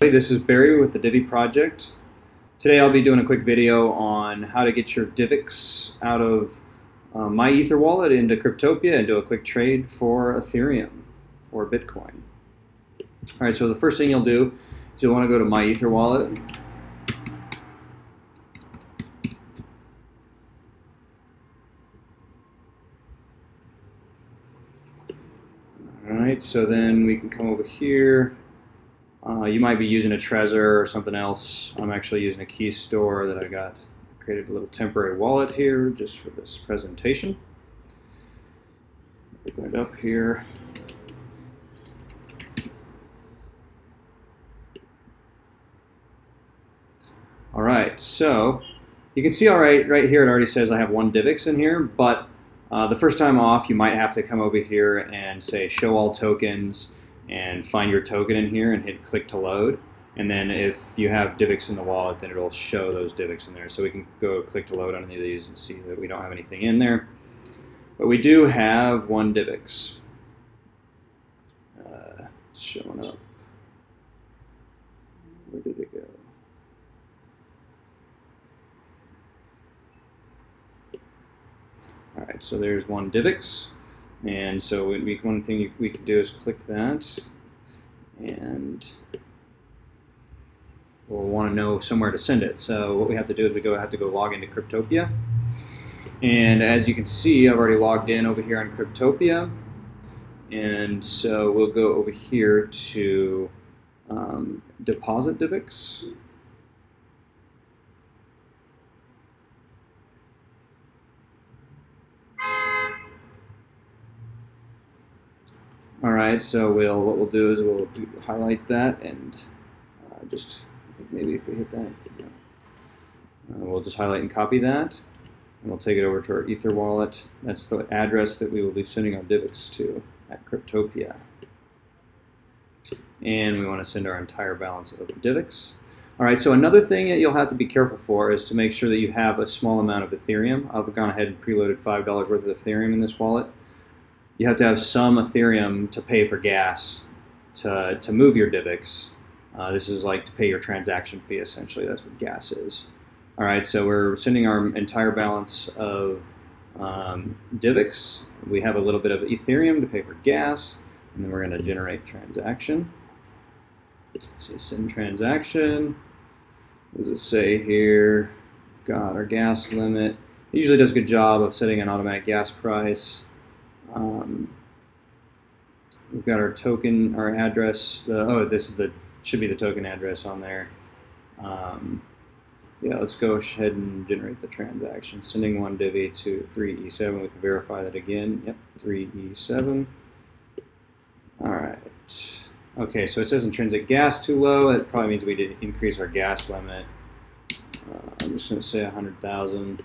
Hey, this is Barry with the Divi Project. Today I'll be doing a quick video on how to get your DivX out of uh, MyEtherWallet into Cryptopia and do a quick trade for Ethereum or Bitcoin. All right, so the first thing you'll do is you'll want to go to MyEtherWallet. All right, so then we can come over here. Uh, you might be using a Trezor or something else. I'm actually using a key store that I got. Created a little temporary wallet here just for this presentation. Open it up here. All right, so you can see all right right here it already says I have one DivX in here, but uh, the first time off, you might have to come over here and say show all tokens and find your token in here and hit click to load. And then if you have DivX in the wallet, then it'll show those DivX in there. So we can go click to load on any of these and see that we don't have anything in there. But we do have one DivX uh, showing up. Where did it go? Right, so there's one DivX. And so we, one thing we can do is click that and we'll want to know somewhere to send it. So what we have to do is we go have to go log into Cryptopia. And as you can see, I've already logged in over here on Cryptopia. And so we'll go over here to um, deposit DivX. All right, so we'll what we'll do is we'll do, highlight that and uh, just maybe if we hit that, uh, we'll just highlight and copy that, and we'll take it over to our Ether wallet. That's the address that we will be sending our DivX to at Cryptopia. And we want to send our entire balance of DivX. All right, so another thing that you'll have to be careful for is to make sure that you have a small amount of Ethereum. I've gone ahead and preloaded $5 worth of Ethereum in this wallet you have to have some Ethereum to pay for gas to, to move your DivX. Uh, this is like to pay your transaction fee, essentially. That's what gas is. All right, so we're sending our entire balance of um, DivX. We have a little bit of Ethereum to pay for gas, and then we're going to generate transaction. So send transaction. What does it say here? We've got our gas limit. It usually does a good job of setting an automatic gas price. Um, we've got our token, our address. Uh, oh, this is the should be the token address on there. Um, yeah, let's go ahead and generate the transaction. Sending one Divi to 3E7. We can verify that again. Yep, 3E7. All right. Okay, so it says intrinsic gas too low. That probably means we did increase our gas limit. Uh, I'm just going to say 100,000.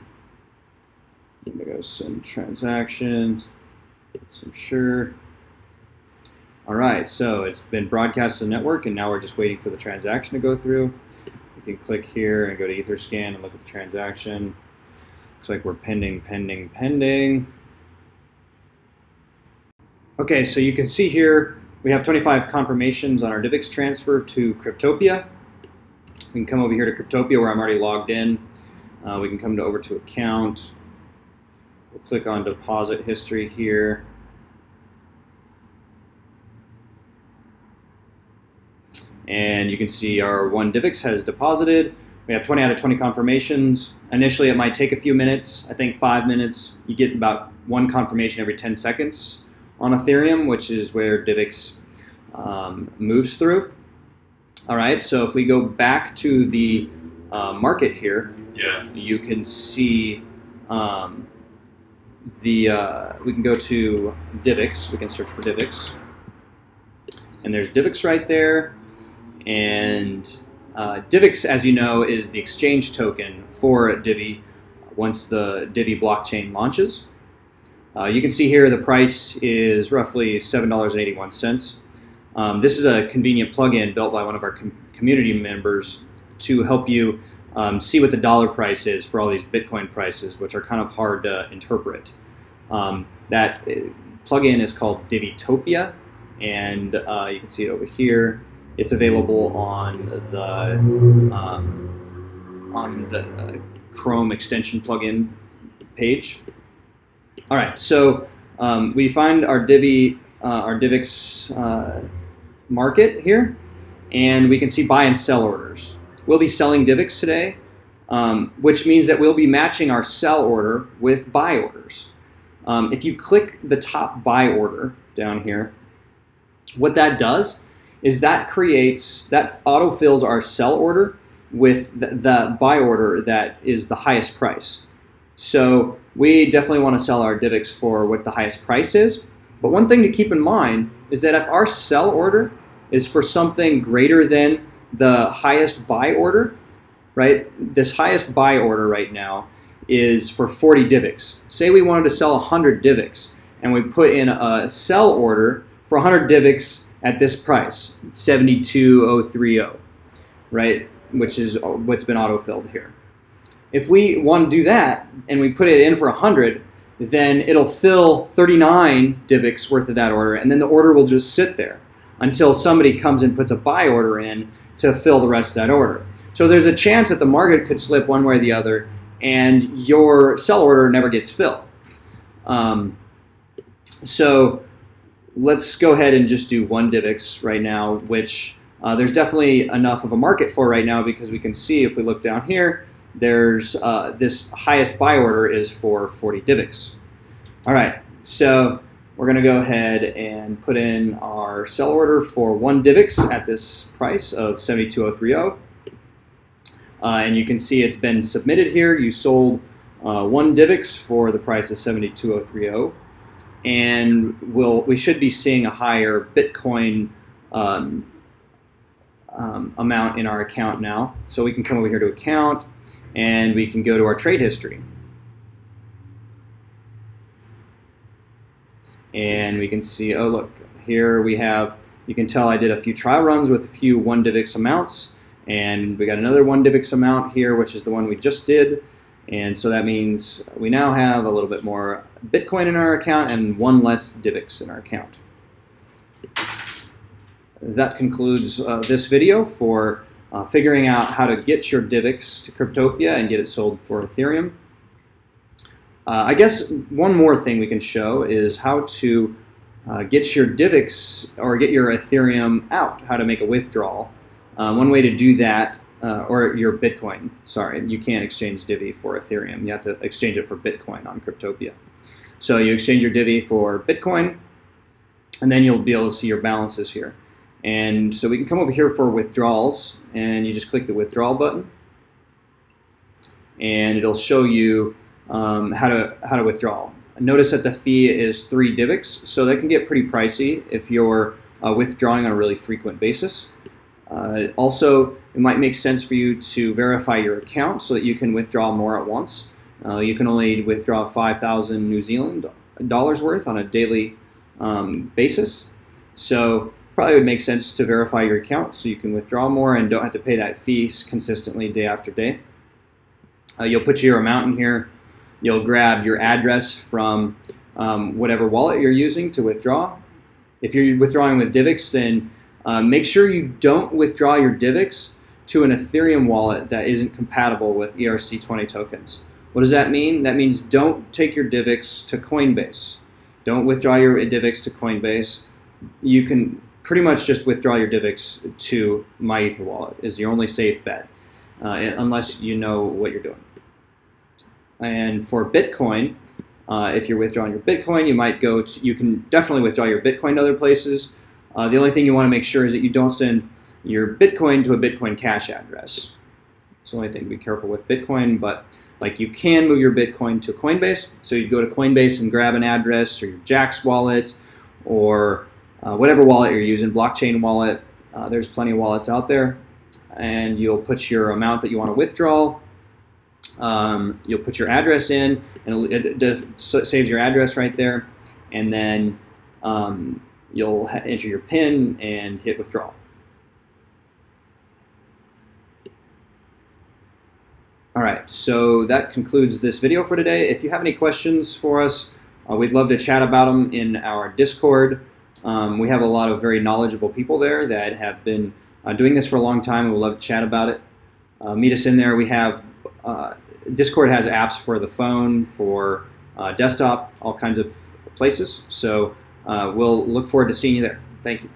I'm going to go send transaction. So I'm sure. All right, so it's been broadcast to the network, and now we're just waiting for the transaction to go through. We can click here and go to Etherscan and look at the transaction. Looks like we're pending, pending, pending. Okay, so you can see here we have 25 confirmations on our DivX transfer to Cryptopia. We can come over here to Cryptopia where I'm already logged in. Uh, we can come to over to account. We'll click on deposit history here. And you can see our one DivX has deposited. We have 20 out of 20 confirmations. Initially, it might take a few minutes. I think five minutes. You get about one confirmation every 10 seconds on Ethereum, which is where DivX um, moves through. All right, so if we go back to the uh, market here, yeah. you can see um, the uh, we can go to DivX. We can search for DivX, and there's DivX right there. And uh, DivX, as you know, is the exchange token for Divi once the Divi blockchain launches. Uh, you can see here the price is roughly $7.81. Um, this is a convenient plugin built by one of our com community members to help you um, see what the dollar price is for all these Bitcoin prices, which are kind of hard to interpret. Um, that uh, plugin is called Divitopia, and uh, you can see it over here. It's available on the um, on the uh, Chrome extension plugin page. All right, so um, we find our Divi, uh, our Divix uh, market here, and we can see buy and sell orders. We'll be selling Divix today, um, which means that we'll be matching our sell order with buy orders. Um, if you click the top buy order down here, what that does is that creates, that autofills our sell order with the, the buy order that is the highest price. So we definitely want to sell our Divix for what the highest price is. But one thing to keep in mind is that if our sell order is for something greater than the highest buy order, right? This highest buy order right now is for 40 Divix. Say we wanted to sell 100 Divix and we put in a sell order for 100 Divix at this price, 72030, right? Which is what's been autofilled here. If we want to do that and we put it in for 100, then it'll fill 39 Divix worth of that order, and then the order will just sit there until somebody comes and puts a buy order in to fill the rest of that order. So there's a chance that the market could slip one way or the other, and your sell order never gets filled. Um, so let's go ahead and just do one Divix right now, which uh, there's definitely enough of a market for right now because we can see if we look down here, there's uh, this highest buy order is for 40 Divix. All right, so we're going to go ahead and put in our sell order for one Divix at this price of 72030. Uh, and you can see it's been submitted here. You sold uh, one Divix for the price of 72030 and we'll, we should be seeing a higher Bitcoin um, um, amount in our account now. So we can come over here to account and we can go to our trade history. And we can see, oh look, here we have, you can tell I did a few trial runs with a few one Divix amounts and we got another one Divix amount here, which is the one we just did. And so that means we now have a little bit more Bitcoin in our account and one less Divix in our account. That concludes uh, this video for uh, figuring out how to get your Divix to Cryptopia and get it sold for Ethereum. Uh, I guess one more thing we can show is how to uh, get your Divix or get your Ethereum out, how to make a withdrawal. Uh, one way to do that uh, or your Bitcoin. Sorry, you can't exchange Divi for Ethereum. You have to exchange it for Bitcoin on Cryptopia. So you exchange your Divi for Bitcoin, and then you'll be able to see your balances here. And so we can come over here for withdrawals, and you just click the withdrawal button, and it'll show you um, how to how to withdraw. Notice that the fee is three Divix, so that can get pretty pricey if you're uh, withdrawing on a really frequent basis. Uh, also, it might make sense for you to verify your account so that you can withdraw more at once. Uh, you can only withdraw 5,000 New Zealand dollars worth on a daily um, basis. So probably would make sense to verify your account so you can withdraw more and don't have to pay that fee consistently day after day. Uh, you'll put your amount in here. You'll grab your address from um, whatever wallet you're using to withdraw. If you're withdrawing with Divix, then uh, make sure you don't withdraw your Divix to an Ethereum wallet that isn't compatible with ERC20 tokens. What does that mean? That means don't take your Divix to Coinbase. Don't withdraw your Divix to Coinbase. You can pretty much just withdraw your Divix to MyEtherWallet is your only safe bet, uh, unless you know what you're doing. And for Bitcoin, uh, if you're withdrawing your Bitcoin, you might go to, you can definitely withdraw your Bitcoin to other places. Uh, the only thing you want to make sure is that you don't send your Bitcoin to a Bitcoin Cash address. It's the only thing to be careful with Bitcoin, but like you can move your Bitcoin to Coinbase. So you go to Coinbase and grab an address or your Jaxx wallet or uh, whatever wallet you're using, blockchain wallet. Uh, there's plenty of wallets out there. And you'll put your amount that you want to withdraw. Um, you'll put your address in, and it, it, saves your address right there. And then um, you'll enter your PIN and hit withdraw. All right, so that concludes this video for today. If you have any questions for us, uh, we'd love to chat about them in our Discord. Um, we have a lot of very knowledgeable people there that have been uh, doing this for a long time and would love to chat about it. Uh, meet us in there. We have uh, Discord has apps for the phone, for uh, desktop, all kinds of places. So uh, we'll look forward to seeing you there. Thank you.